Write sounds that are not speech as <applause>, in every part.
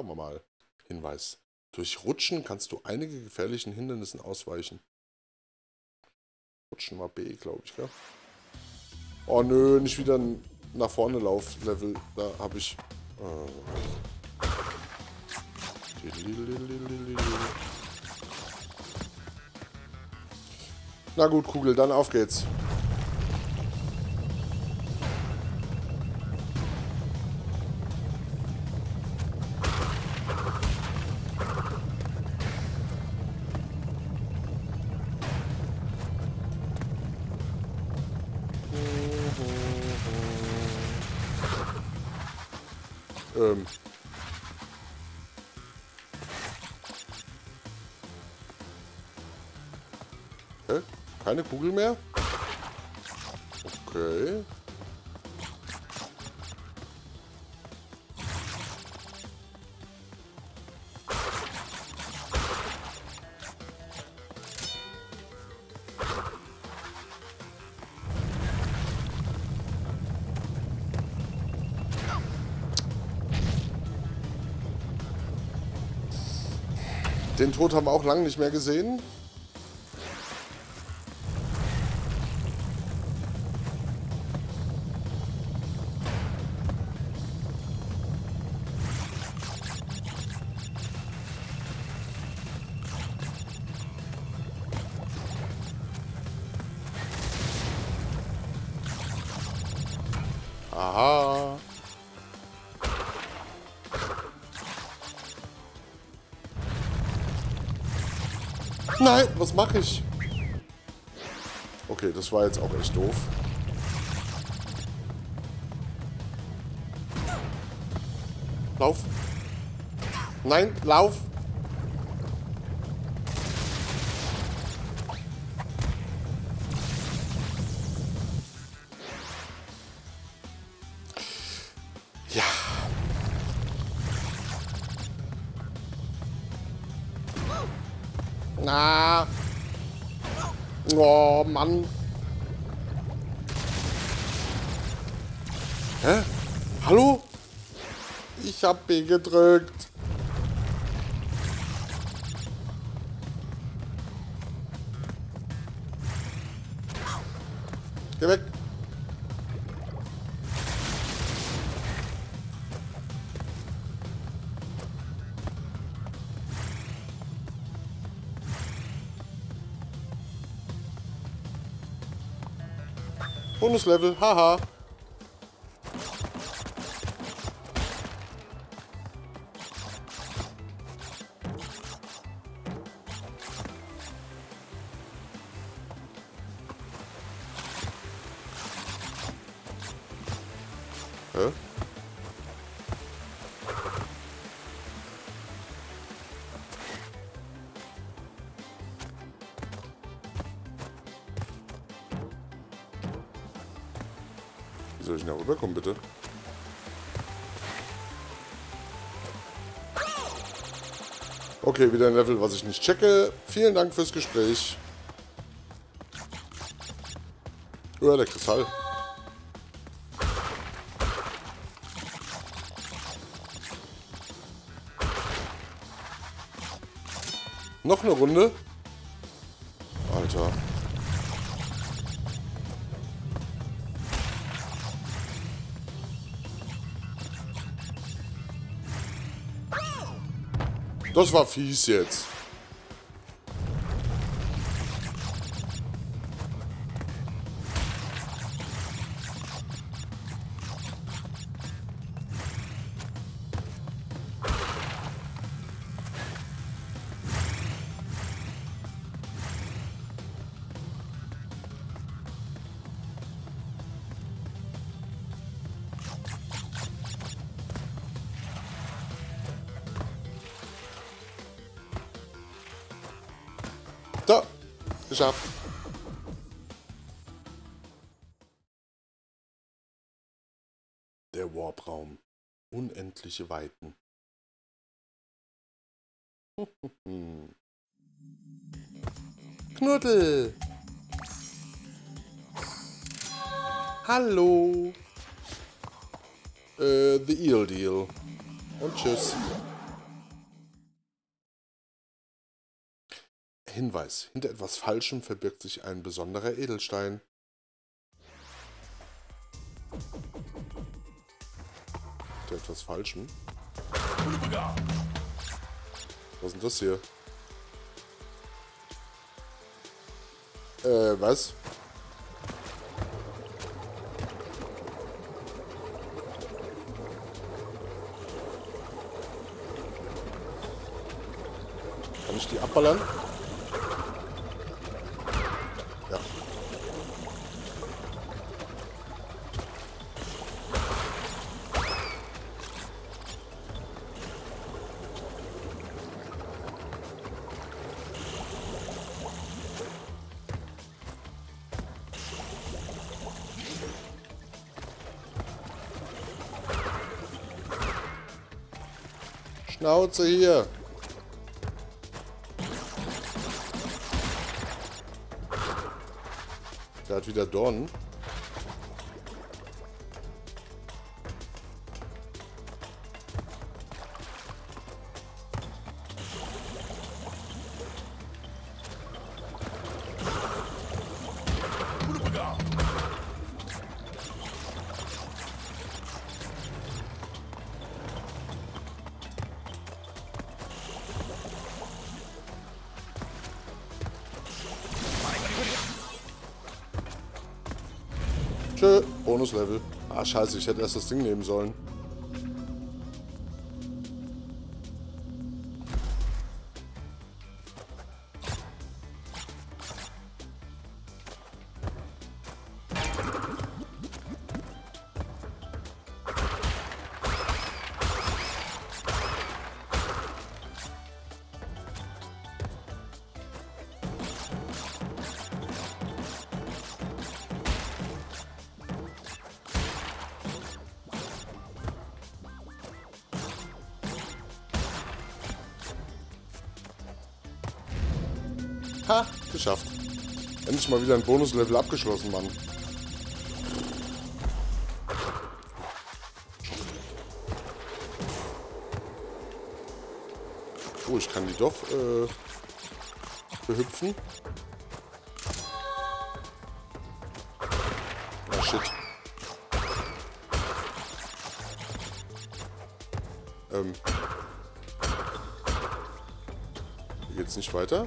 Schauen wir mal. Hinweis. Durch Rutschen kannst du einige gefährlichen Hindernissen ausweichen. Rutschen war B, glaube ich, gell? Oh nö, nicht wieder ein nach vorne Lauf-Level. Da habe ich... Äh. Na gut, Kugel, dann auf geht's. Ähm. Okay. Keine Kugel mehr? Okay. Den Tod haben wir auch lange nicht mehr gesehen. Nein, was mache ich? Okay, das war jetzt auch echt doof. Lauf. Nein, lauf. Oh, Mann. Hä? Hallo? Ich hab B gedrückt. Bonuslevel, haha. Ich da rüberkommen, bitte? Okay, wieder ein Level, was ich nicht checke. Vielen Dank fürs Gespräch. Ja, der Kristall. Noch eine Runde? Das war fies jetzt. Geschafft. Der Warpraum. Unendliche Weiten. <laughs> Knuddel. Hallo. Äh, The Eel Deal. Und tschüss. Hinweis. Hinter etwas Falschem verbirgt sich ein besonderer Edelstein. Hinter etwas Falschem? Was ist denn das hier? Äh, was? Kann ich die abballern? Schnauze hier. Der hat wieder Dornen. Bonuslevel. Ah, scheiße, ich hätte erst das Ding nehmen sollen. Ha, geschafft. Endlich mal wieder ein Bonuslevel abgeschlossen, Mann. Oh, ich kann die doch äh, behüpfen. Ah, shit. Ähm. Hier geht's nicht weiter.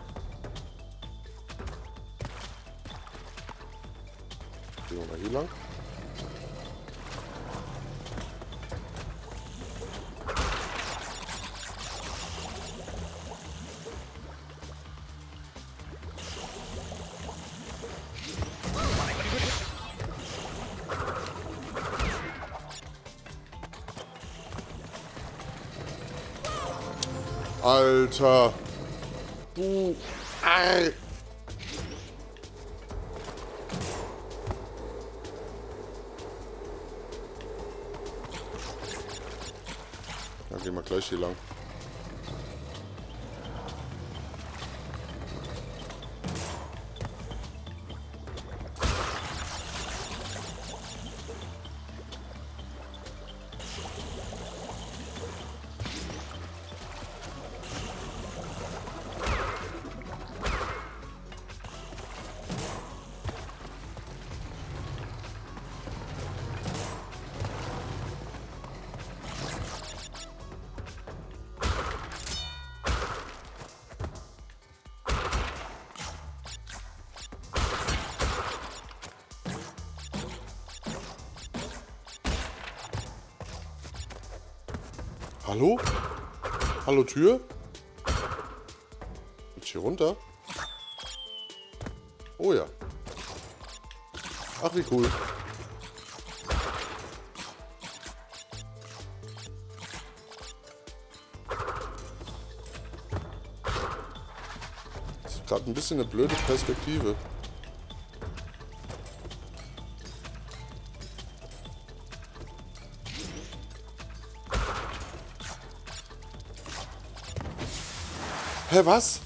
Hier lang. Alter. Du Arr. Dann gehen Hallo? Hallo Tür? Geht hier runter? Oh ja. Ach, wie cool. Das ist gerade ein bisschen eine blöde Perspektive. Hä, was?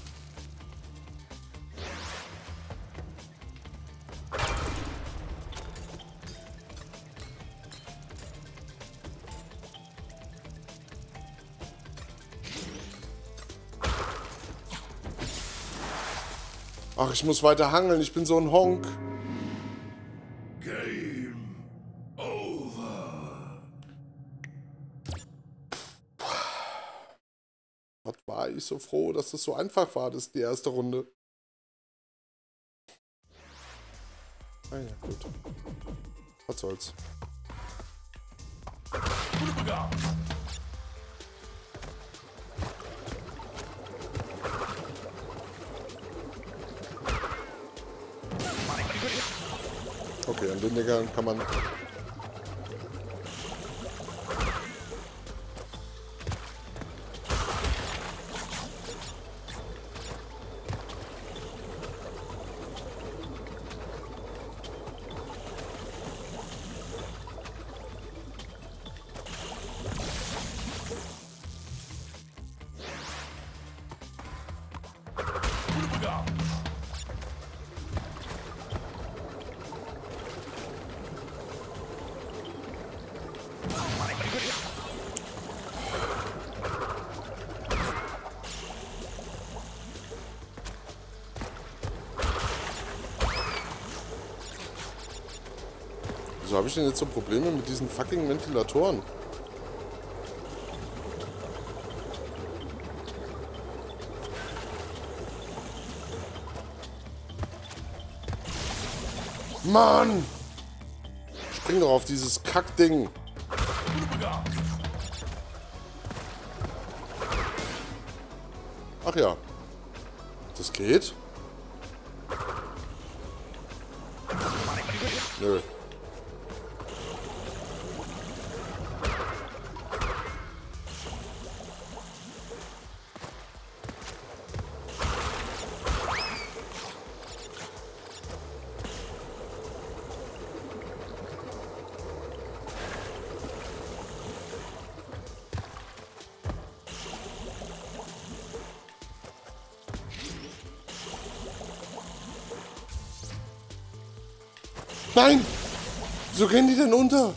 Ach, ich muss weiter hangeln. Ich bin so ein Honk. Was war ich so froh, dass das so einfach war, das ist die erste Runde. Ah ja, gut. Was soll's. Okay, an den Dingern kann man... Wieso habe ich denn jetzt so Probleme mit diesen fucking Ventilatoren? Mann! Spring doch auf dieses Kackding. Ach ja. Das geht? Nö. Nein! Wieso gehen die denn unter?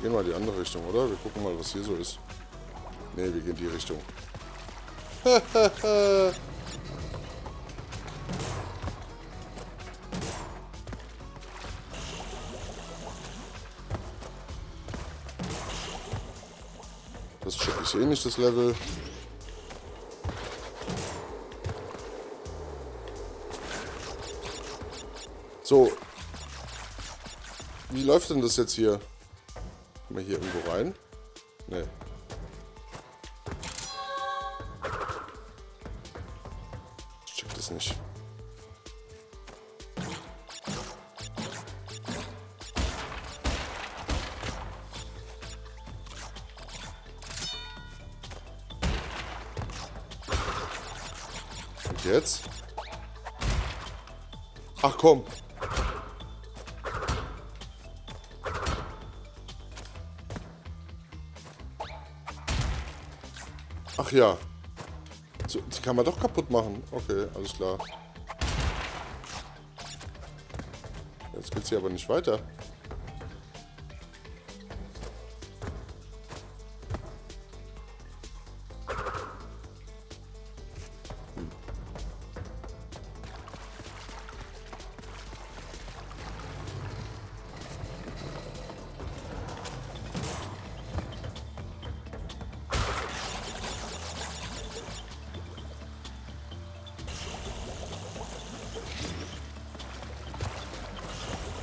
Gehen mal die andere Richtung, oder? Wir gucken mal, was hier so ist. Ne, wir gehen die Richtung. <laughs> Das check ich eh nicht, das Level. So. Wie läuft denn das jetzt hier? Kommen wir hier irgendwo rein? Nee. Ich check das nicht. Und jetzt? Ach komm. Ach ja. So, die kann man doch kaputt machen. Okay, alles klar. Jetzt geht's hier aber nicht weiter.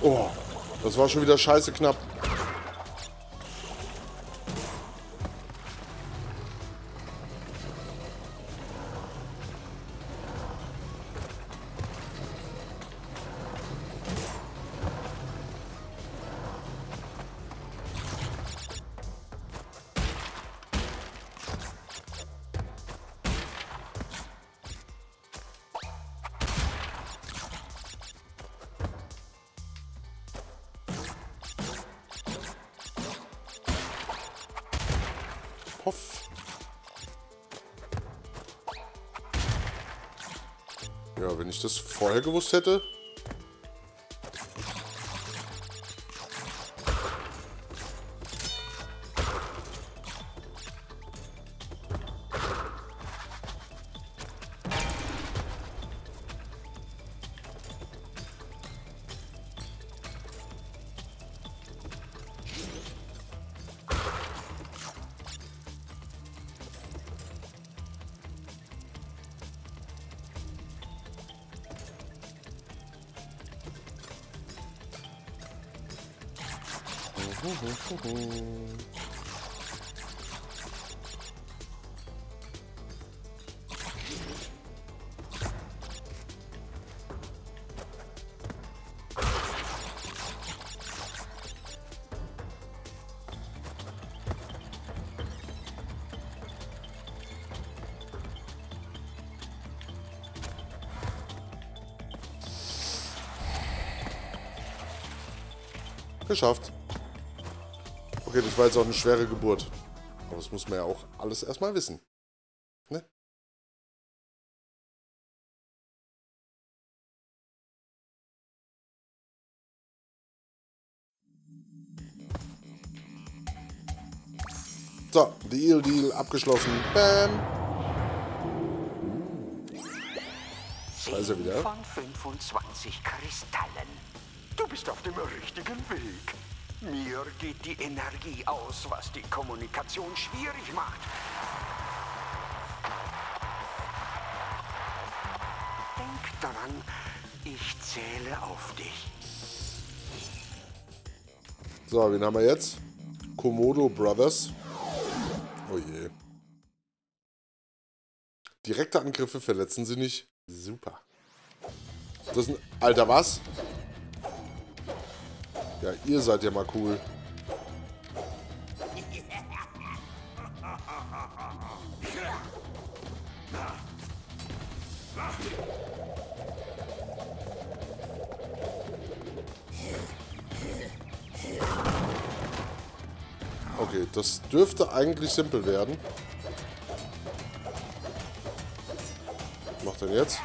Oh, das war schon wieder scheiße knapp. Ja, wenn ich das vorher gewusst hätte. Geschafft. Okay, das war jetzt auch eine schwere Geburt. Aber das muss man ja auch alles erstmal wissen. Ne? So, Deal, Deal, abgeschlossen. Bam. Er wieder. Von 25 Kristallen. Du bist auf dem richtigen Weg. Mir geht die Energie aus, was die Kommunikation schwierig macht. Denk daran, ich zähle auf dich. So, wen haben wir jetzt? Komodo Brothers. Oh je. Direkte Angriffe verletzen sie nicht. Super. Das ist ein... Alter, was? Ja, ihr seid ja mal cool. Okay, das dürfte eigentlich simpel werden. Was macht denn jetzt?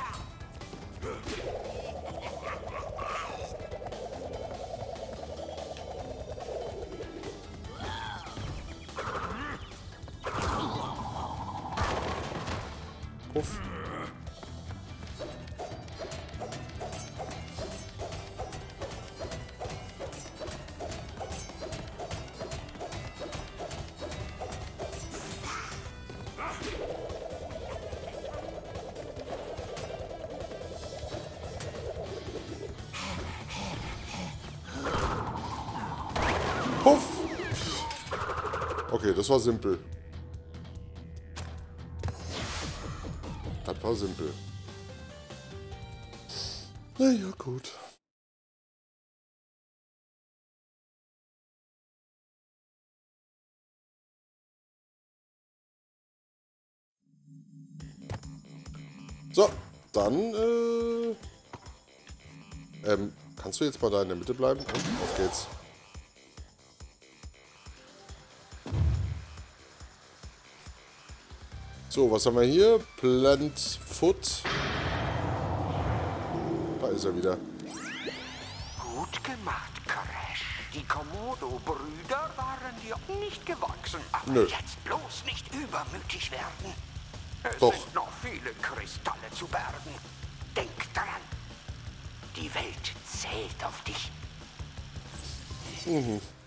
Okay, das war simpel. Das war simpel. Naja, gut. So, dann, äh... Ähm, kannst du jetzt mal da in der Mitte bleiben? Und auf geht's. So, was haben wir hier? Plant Foot. Da ist er wieder. Gut gemacht, Crash. Die Komodo-Brüder waren dir nicht gewachsen. Aber Nö. jetzt bloß nicht übermütig werden. Es Doch. sind noch viele Kristalle zu bergen. Denk daran. Die Welt zählt auf dich.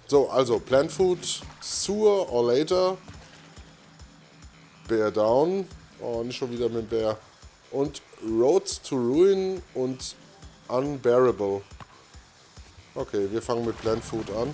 So, also Plant Food, Sewer or Later. Bear Down. Oh, nicht schon wieder mit Bear. Und Roads to Ruin und Unbearable. Okay, wir fangen mit Plant Food an.